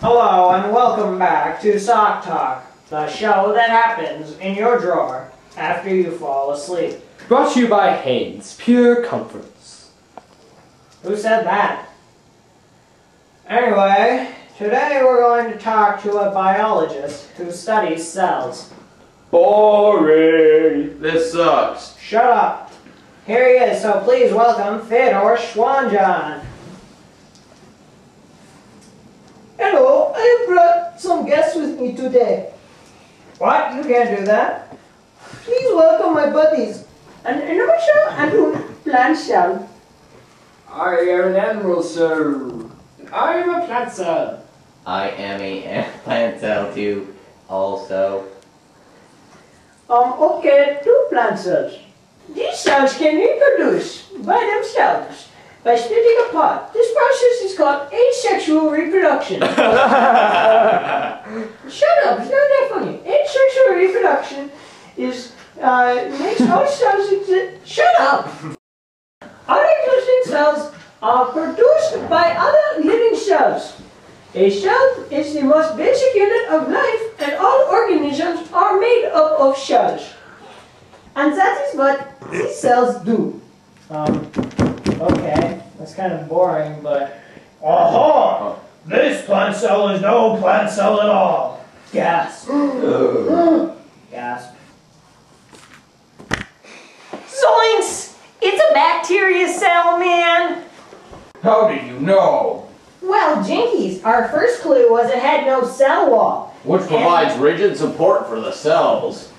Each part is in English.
Hello and welcome back to Sock Talk, the show that happens in your drawer after you fall asleep. Brought to you by Hanes, Pure Comforts. Who said that? Anyway, today we're going to talk to a biologist who studies cells. Boring. This sucks. Shut up. Here he is, so please welcome Theodore Schwanjohn. Hello, I have brought some guests with me today. What? You can't do that. Please welcome my buddies, an inertia and un plant cell. I am an animal, sir. I am a plant cell. I am a plant cell too, also. Um, okay, two plant cells. These cells can reproduce by themselves by splitting apart. This process is called asexual reproduction. Shut up, it's not that funny. Asexual reproduction is, uh, makes all cells exist. Shut up! All existing cells are produced by other living cells. A cell is the most basic unit of life, and all organisms are made up of cells. And that is what these cells do. Um, okay. That's kind of boring, but Aha! This plant cell is no plant cell at all. gasp. gasp. Zoinks! It's a bacteria cell, man! How do you know? Well, Jinkies, our first clue was it had no cell wall. Which provides rigid support for the cells.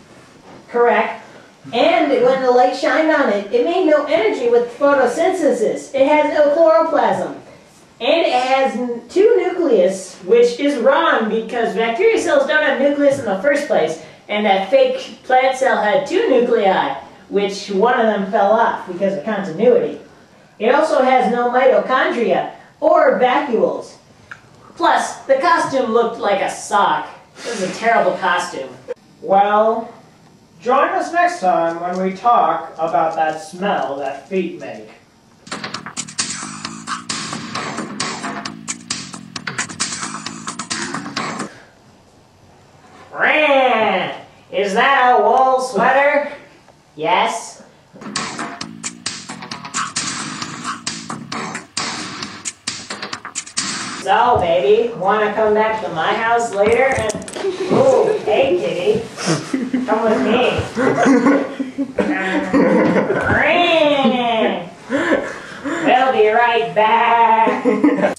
Correct. And when the light shined on it, it made no energy with photosynthesis. It has no chloroplasm. And it has two nucleus, which is wrong because bacteria cells don't have nucleus in the first place. And that fake plant cell had two nuclei, which one of them fell off because of continuity. It also has no mitochondria or vacuoles. Plus, the costume looked like a sock. It was a terrible costume. Well, join us next time when we talk about that smell that feet make. Ran! Is that a wool sweater? Yes. So, baby, wanna come back to my house later and. Ooh, Come with me. We'll be right back.